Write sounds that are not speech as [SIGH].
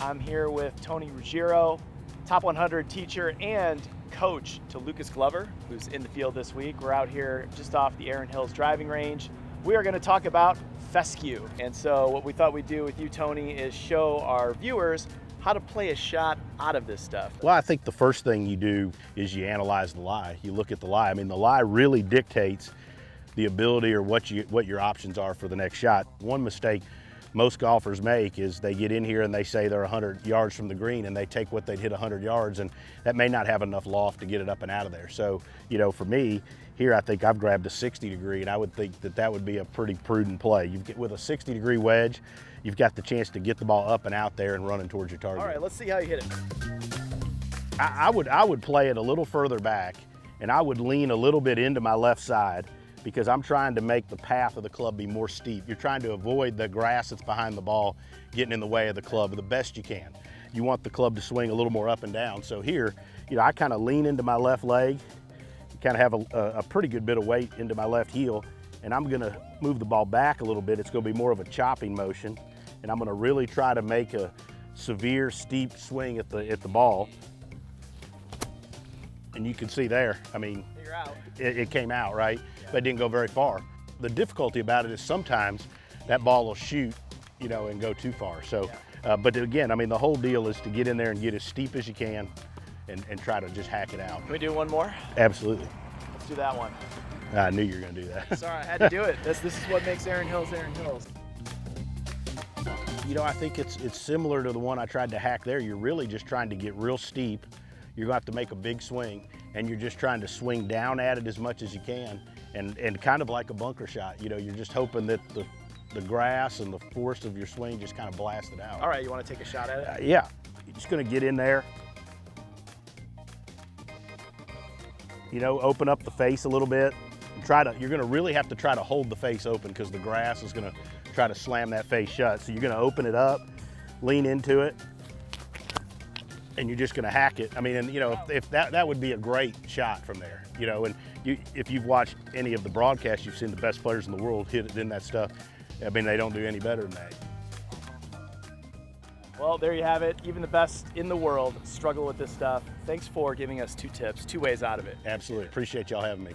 I'm here with Tony Ruggiero, top 100 teacher and coach to Lucas Glover, who's in the field this week. We're out here just off the Erin Hills driving range. We are going to talk about fescue. And so, what we thought we'd do with you, Tony, is show our viewers how to play a shot out of this stuff. Well, I think the first thing you do is you analyze the lie. You look at the lie. I mean, the lie really dictates the ability or what you what your options are for the next shot. One mistake most golfers make is they get in here and they say they're 100 yards from the green and they take what they'd hit 100 yards and that may not have enough loft to get it up and out of there. So, you know, for me, here I think I've grabbed a 60 degree and I would think that that would be a pretty prudent play. You get with a 60 degree wedge, you've got the chance to get the ball up and out there and running towards your target. All right, let's see how you hit it. I, I would I would play it a little further back and I would lean a little bit into my left side because I'm trying to make the path of the club be more steep. You're trying to avoid the grass that's behind the ball getting in the way of the club the best you can. You want the club to swing a little more up and down. So here, you know, I kind of lean into my left leg, kind of have a, a, pretty good bit of weight into my left heel, and I'm gonna move the ball back a little bit. It's gonna be more of a chopping motion, and I'm gonna really try to make a severe, steep swing at the, at the ball. And you can see there, I mean, it, it, came out, right? Yeah. But it didn't go very far. The difficulty about it is sometimes that ball will shoot, you know, and go too far. So, yeah. uh, but again, I mean, the whole deal is to get in there and get as steep as you can and, and try to just hack it out. Can we do one more? Absolutely. Let's do that one. I knew you were going to do that. Sorry, I had to do it. [LAUGHS] This, this is what makes Erin Hills Erin Hills. You know, I think it's it's similar to the one I tried to hack there. You're really just trying to get real steep. You're going to have to make a big swing and you're just trying to swing down at it as much as you can and, and kind of like a bunker shot. You know, you're just hoping that the, the grass and the force of your swing just kind of blast it out. All right, you want to take a shot at it? Uh, yeah. You're just going to get in there. You know, open up the face a little bit. And try to, you're going to really have to try to hold the face open because the grass is going to try to slam that face shut. So you're going to open it up, lean into it, and you're just going to hack it. I mean, and you know, if, if, that that would be a great shot from there, you know, and you, if you've watched any of the broadcasts, you've seen the best players in the world hit it in that stuff. I mean, they don't do any better than that. Well, there you have it. Even the best in the world struggle with this stuff. Thanks for giving us two tips, two ways out of it. Absolutely. Appreciate y'all having me.